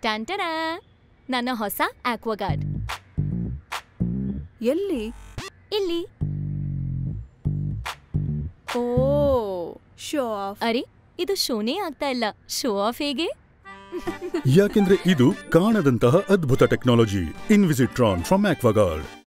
ಟ್ಯಾಂಟರ ನನ್ನ ಹೊಸ ಆಕ್ವಗಾರ್ಡ್. ಎಲ್ಲಿ? ಇಲ್ಲಿ. ಓ ಶೋ ಆಫ್. ಅರೆ ಇದು ಶೋನೇ ಆಗ್ತಾ ಇಲ್ಲ. ಶೋ ಆಫ್ ಹೇಗೆ? ಯಾಕೆಂದ್ರೆ ಇದು ಕಾಣದಂತಹ ಅದ್ಭುತ ಟೆಕ್ನಾಲಜಿ. ಇನ್ವಿಸಿಟ್ರಾನ್ ಫ್ರಮ್ ಆಕ್ವಾಗಾರ್ಡ್.